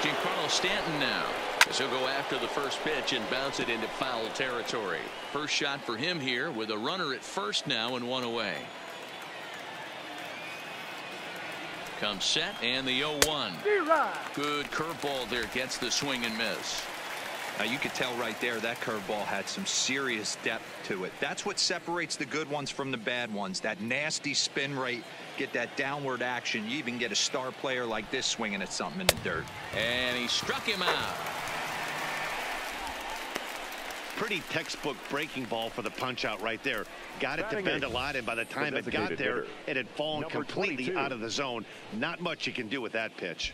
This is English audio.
Giancarlo Stanton now. As he'll go after the first pitch and bounce it into foul territory. First shot for him here with a runner at first now and one away. Comes set and the 0-1. Good curveball there gets the swing and miss. Now you could tell right there that curveball had some serious depth to it. That's what separates the good ones from the bad ones. That nasty spin rate, get that downward action. You even get a star player like this swinging at something in the dirt. And he struck him out. Pretty textbook breaking ball for the punch out right there. Got it to bend a lot, and by the time it got there, it had fallen completely out of the zone. Not much you can do with that pitch.